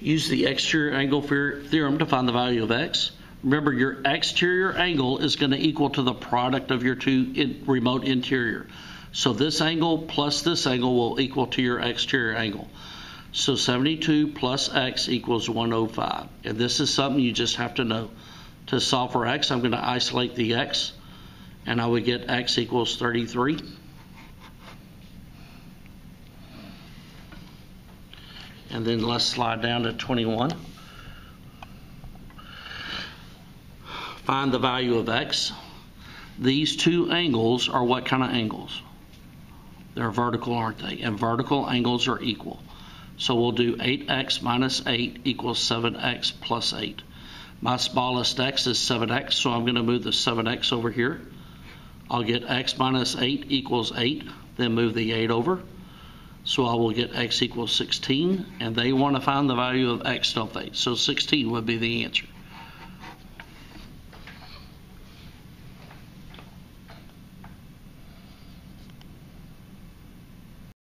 Use the exterior angle theorem to find the value of x. Remember, your exterior angle is going to equal to the product of your two in- remote interior. So this angle plus this angle will equal to your exterior angle. So 72 plus x equals 105. And this is something you just have to know. To solve for x, I'm going to isolate the x, and I would get x equals 33. And then let's slide down to 21. Find the value of x. These two angles are what kind of angles? They're vertical, aren't they? And vertical angles are equal. So we'll do 8x minus 8 equals 7x plus 8. My smallest x is 7x, so I'm going to move the 7x over here. I'll get x minus 8 equals 8, then move the 8 over. So I will get x equals 16, and they want to find the value of x, don't they? So 16 would be the answer.